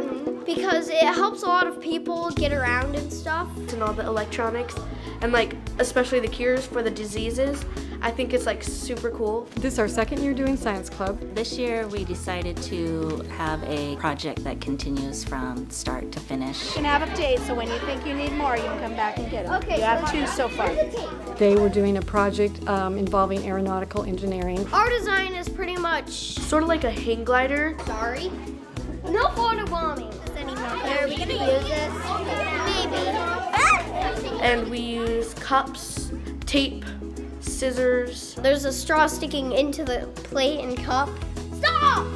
pretty important because it helps a lot of people get around and stuff. And all the electronics and like especially the cures for the diseases. I think it's like super cool. This is our second year doing Science Club. This year we decided to have a project that continues from start to finish. You can have up to eight, so when you think you need more, you can come back and get them. Okay, you have two so far. They were doing a project um, involving aeronautical engineering. Our design is pretty much Sort of like a hang glider. sorry. No photobombing anymore. Are we gonna use this? Maybe. And we use cups, tape, scissors. There's a straw sticking into the plate and cup. Stop!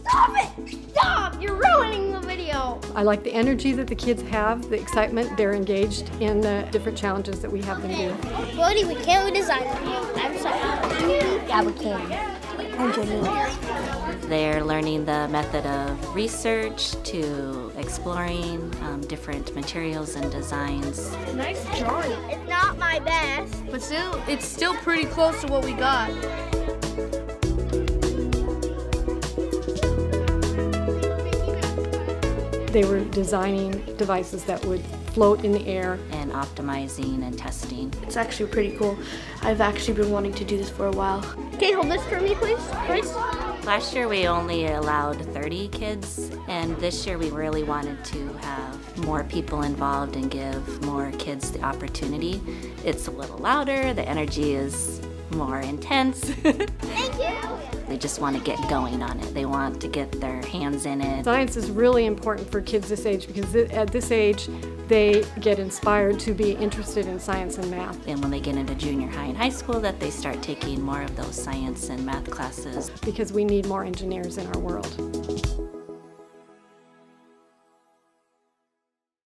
Stop it! Stop! You're ruining the video. I like the energy that the kids have, the excitement. They're engaged in the different challenges that we have them do. Buddy, we can't design I'm sorry. Yeah, we can. Engineer. They're learning the method of research to exploring um, different materials and designs. Nice drawing. It's not my best. But still, it's still pretty close to what we got. They were designing devices that would float in the air. and optimizing and testing. It's actually pretty cool. I've actually been wanting to do this for a while. Can you hold this for me, please? Please. Last year we only allowed 30 kids, and this year we really wanted to have more people involved and give more kids the opportunity. It's a little louder, the energy is more intense. Thank you. they just want to get going on it. They want to get their hands in it. Science is really important for kids this age because th- at this age they get inspired to be interested in science and math. And when they get into junior high and high school, that they start taking more of those science and math classes. because we need more engineers in our world.